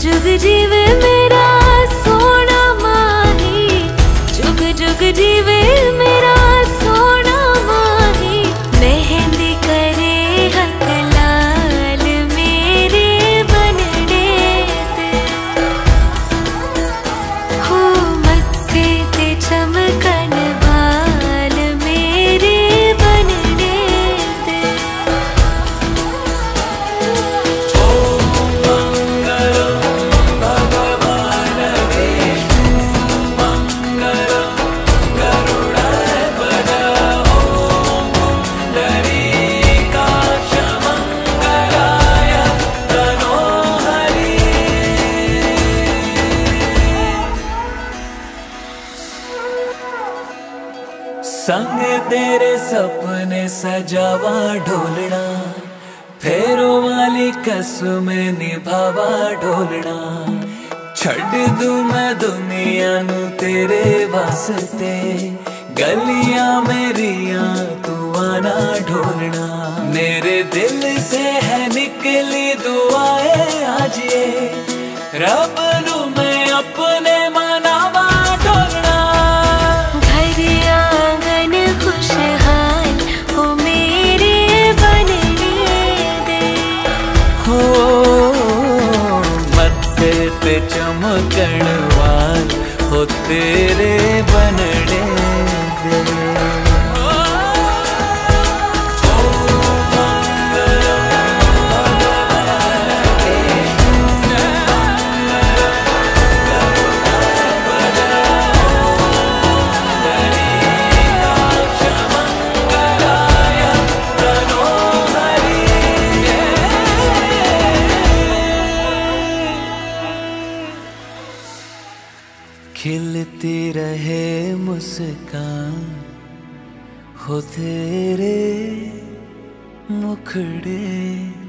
जुग जीव मेरा संग तेरे सपने सजावा ढोलना, फेरो वाली कसम निभावा ढोलना। छड़ दूँ मैं दुनिया नु तेरे वास्ते, गलियाँ मेरिया तू आना ढोलना। मेरे दिल से है निकली दुआएँ आज ये, रब नु मैं चमकण वाल हो तेरे बनने मुस्कान हो तेरे मुखड़े।